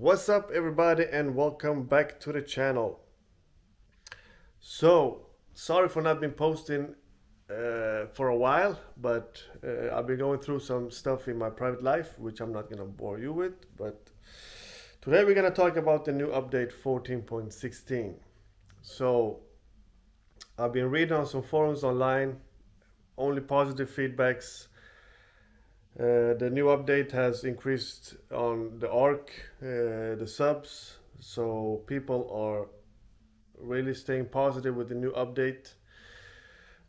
What's up everybody and welcome back to the channel. So, sorry for not been posting uh, for a while, but uh, I've been going through some stuff in my private life, which I'm not gonna bore you with, but today we're gonna talk about the new update 14.16. So, I've been reading on some forums online, only positive feedbacks. Uh, the new update has increased on the ARC, uh, the subs, so people are really staying positive with the new update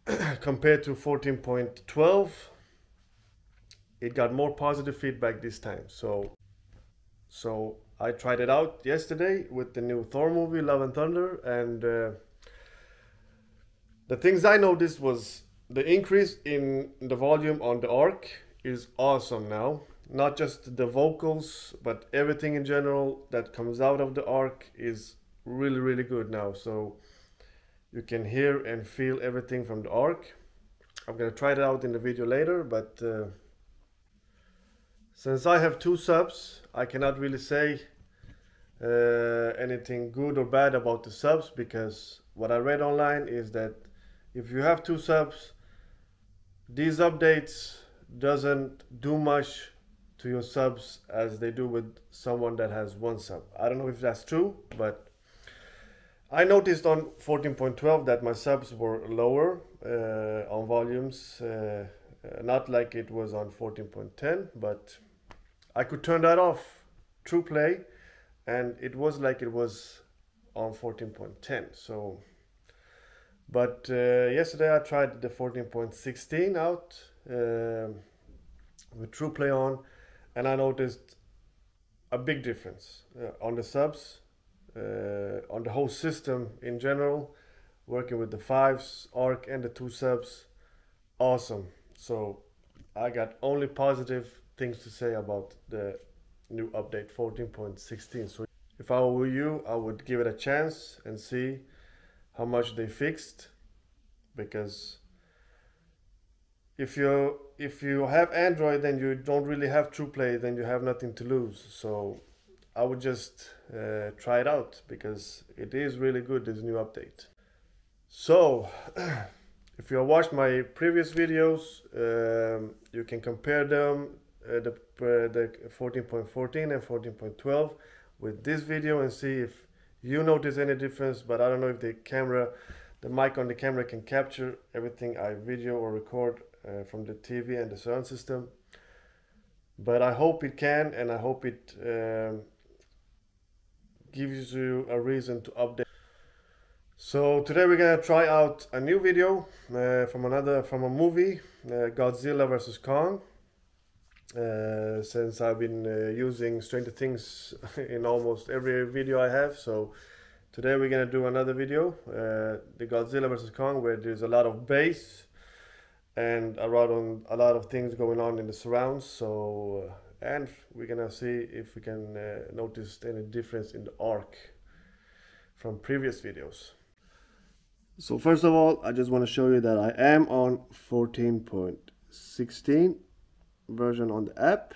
compared to 14.12. It got more positive feedback this time, so so I tried it out yesterday with the new Thor movie, Love and Thunder, and uh, the things I noticed was the increase in the volume on the ARC is awesome now. Not just the vocals, but everything in general that comes out of the ARC is really, really good now. So you can hear and feel everything from the ARC. I'm gonna try it out in the video later, but uh, since I have two subs, I cannot really say uh, anything good or bad about the subs because what I read online is that if you have two subs, these updates doesn't do much to your subs as they do with someone that has one sub. I don't know if that's true, but I noticed on 14.12 that my subs were lower uh, on volumes, uh, uh, not like it was on 14.10, but I could turn that off TruePlay and it was like it was on 14.10. So but uh, yesterday I tried the 14.16 out with TruePlay on, and I noticed a big difference uh, on the subs, uh, on the whole system in general. Working with the fives, ARC, and the two subs, awesome. So I got only positive things to say about the new update 14.16. So if I were you, I would give it a chance and see how much they fixed because if you if you have android then you don't really have TruePlay then you have nothing to lose. So i would just uh, try it out because it is really good this new update. So if you have watched my previous videos um, you can compare them uh, the, uh, the 14.14 and 14.12 with this video and see if you notice any difference but I don't know if the camera the mic on the camera can capture everything I video or record uh, from the TV and the sound system but I hope it can and I hope it um, gives you a reason to update so today we're gonna try out a new video uh, from another from a movie uh, Godzilla vs Kong uh, since I've been uh, using Stranger Things in almost every video I have. So today we're gonna do another video, uh, the Godzilla vs Kong, where there's a lot of bass and a lot of a lot of things going on in the surrounds. So uh, and we're gonna see if we can uh, notice any difference in the ARC from previous videos. So first of all, I just want to show you that I am on 14.16 version on the app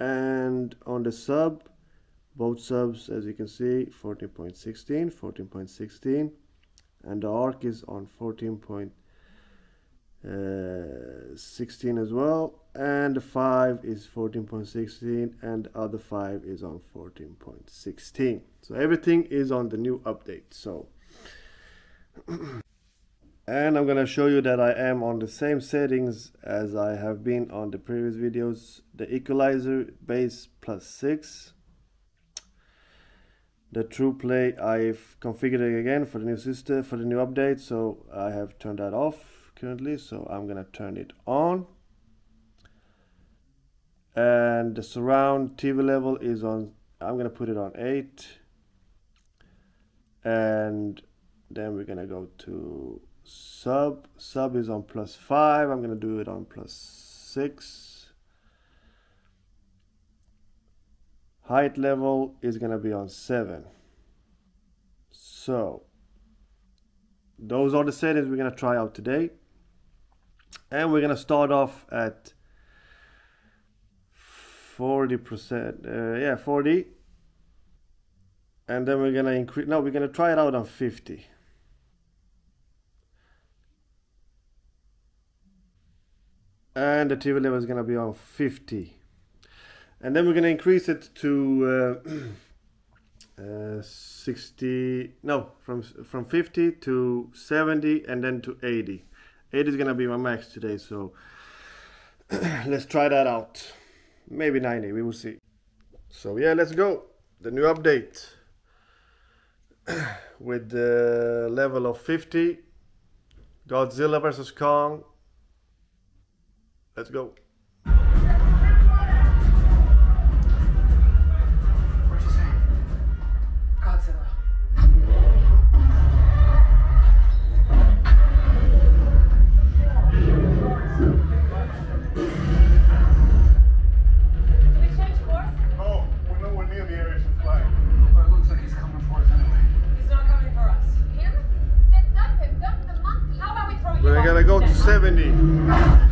and on the sub both subs as you can see 14.16 14.16 and the arc is on 14.16 uh, as well and the 5 is 14.16 and the other 5 is on 14.16 so everything is on the new update so. And I'm gonna show you that I am on the same settings as I have been on the previous videos. The equalizer bass plus 6 the true play I've configured it again for the new system for the new update so I have turned that off currently so I'm gonna turn it on. And the surround TV level is on I'm gonna put it on 8 and then we're gonna go to sub sub is on plus 5 I'm gonna do it on plus 6 height level is gonna be on 7 so those are the settings we're gonna try out today and we're gonna start off at 40 percent uh, yeah 40 and then we're gonna increase no we're gonna try it out on 50 and the TV level is gonna be on 50 and then we're gonna increase it to uh, uh, 60 no from from 50 to 70 and then to 80 80 is gonna be my max today so let's try that out. Maybe 90 we will see. So yeah let's go. The new update. With the level of 50 Godzilla versus Kong. Let's go off gonna go to 70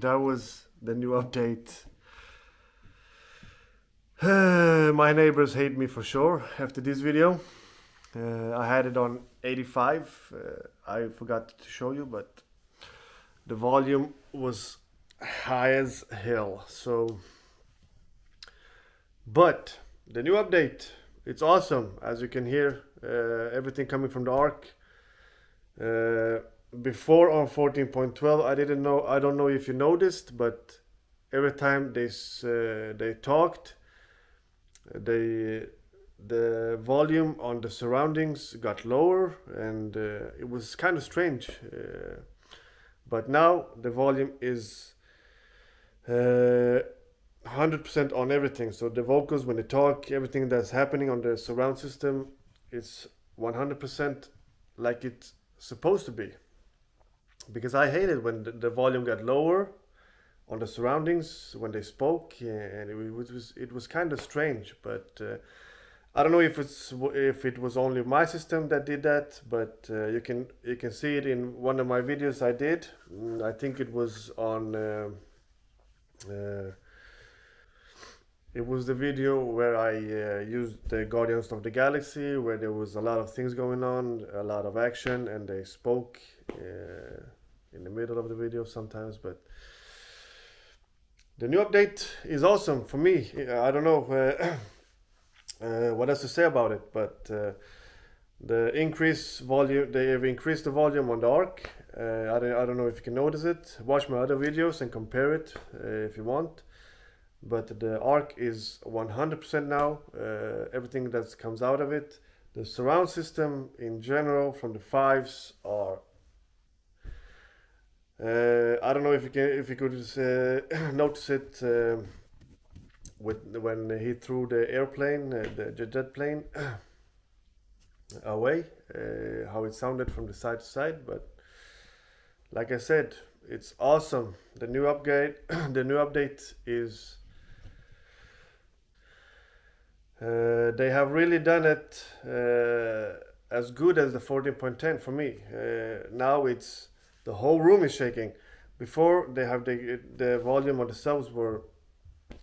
that was the new update. my neighbors hate me for sure after this video. Uh, I had it on 85. Uh, I forgot to show you, but the volume was high as hell. So, but the new update, it's awesome. As you can hear, uh, everything coming from the ARC. Uh, before on 14.12, I didn't know. I don't know if you noticed, but every time they uh, they talked, they the volume on the surroundings got lower, and uh, it was kind of strange. Uh, but now the volume is uh, 100% on everything. So the vocals, when they talk, everything that's happening on the surround system, it's 100% like it's supposed to be. Because I hated when the, the volume got lower on the surroundings when they spoke, and it was it was kind of strange. But uh, I don't know if it's if it was only my system that did that, but uh, you can you can see it in one of my videos I did. Mm, I think it was on. Uh, uh, it was the video where I uh, used the Guardians of the Galaxy, where there was a lot of things going on, a lot of action, and they spoke uh, in the middle of the video sometimes. But the new update is awesome for me. I don't know uh, uh, what else to say about it, but uh, the increase volume, they have increased the volume on the ARC. Uh, I, don't, I don't know if you can notice it. Watch my other videos and compare it uh, if you want. But the ARC is 100% now, uh, everything that comes out of it. The surround system in general from the fives are uh, I don't know if you can if you could uh, notice it uh, with when he threw the airplane, uh, the jet plane away, uh, how it sounded from the side to side. But like I said, it's awesome. The new upgrade, the new update is. Uh, they have really done it as good as the 14.10 for me. now it's the whole room is shaking. Before they have the the volume on the subs were,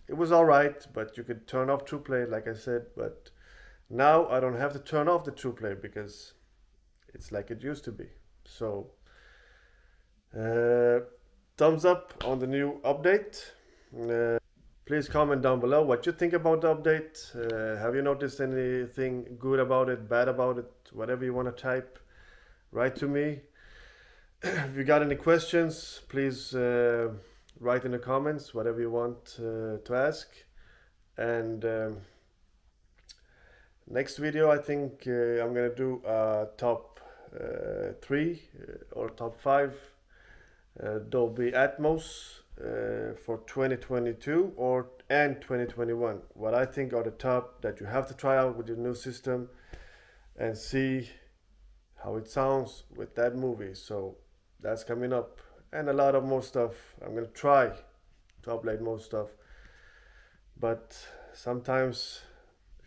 it was all right, but you could turn off TruePlay, like I said. But now I don't have to turn off the TruePlay because it's like it used to be. So, uh, thumbs up on the new update. Uh, please comment down below what you think about the update. Uh, have you noticed anything good about it, bad about it, whatever you want to type? Write to me if you got any questions, please uh, write in the comments whatever you want uh, to ask. And um, next video, I think uh, I'm gonna do a top uh, three uh, or top five uh, Dolby Atmos for 2022 or and 2021. What I think are the top that you have to try out with your new system and see how it sounds with that movie. So that's coming up. And a lot of more stuff. I'm gonna try to upload more stuff. But sometimes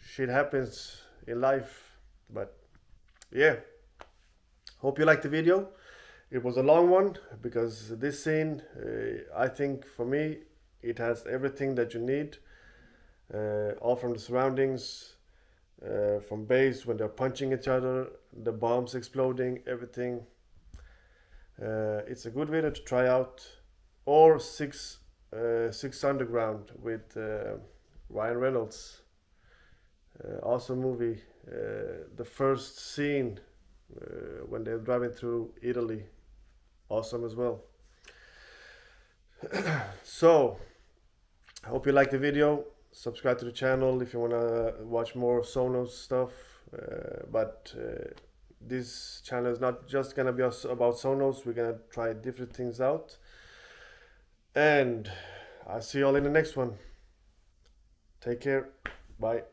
shit happens in life. But yeah. Hope you liked the video. It was a long one because this scene uh, i think for me it has everything that you need uh, all from the surroundings uh, from bass when they're punching each other the bombs exploding everything uh, it's a good video to try out. Or Six uh, Six Underground with uh, Ryan Reynolds. Uh, awesome movie. Uh, the first scene uh, when they're driving through Italy. Awesome as well. so, I hope you liked the video. Subscribe to the channel if you want to watch more Sonos stuff. but this channel is not just gonna be about Sonos. We're gonna try different things out. And I'll see you all in the next one. Take care. Bye.